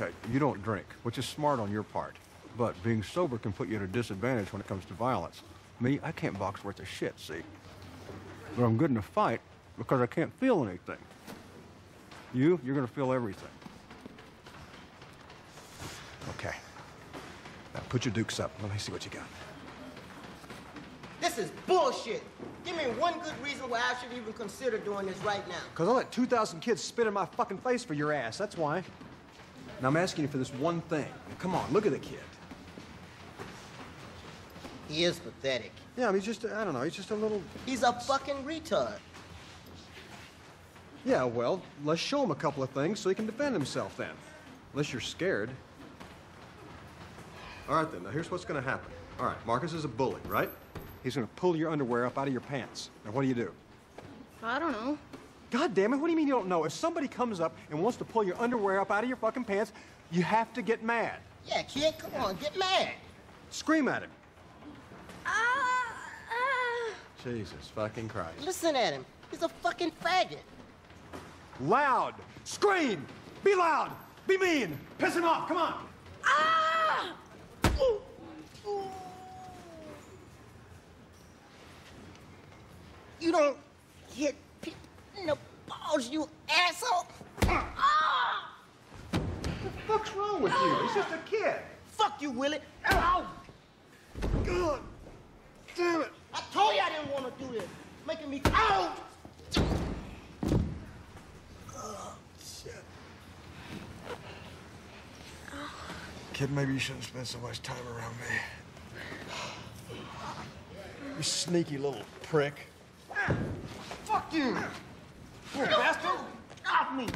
Okay, you don't drink, which is smart on your part. But being sober can put you at a disadvantage when it comes to violence. Me, I can't box worth a shit, see? But I'm good in a fight because I can't feel anything. You, you're gonna feel everything. Okay. Now put your dukes up. Let me see what you got. This is bullshit. Give me one good reason why I should even consider doing this right now. Because I let 2,000 kids spit in my fucking face for your ass. That's why. Now I'm asking you for this one thing. Now, come on, look at the kid. He is pathetic. Yeah, I mean, he's just, I don't know, he's just a little. He's a fucking retard. Yeah, well, let's show him a couple of things so he can defend himself then. Unless you're scared. All right, then. Now, here's what's going to happen. All right, Marcus is a bully, right? He's going to pull your underwear up out of your pants. Now, what do you do? I don't know. God damn it, what do you mean you don't know? If somebody comes up and wants to pull your underwear up out of your fucking pants, you have to get mad. Yeah, kid, come on, get mad. Scream at him. Ah, ah. Jesus fucking Christ. Listen at him. He's a fucking faggot. Loud! Scream! Be loud! Be mean! Piss him off! Come on! Ah! Ooh. Ooh. You don't hit people in the balls, you asshole. Ah! What the fuck's wrong with you? He's just a kid. Fuck you, Willie. Ow! God damn it! I told you I didn't want to do this. Making me out. Kid, maybe you shouldn't spend so much time around me. You sneaky little prick. Fuck you. You bastard. Off me.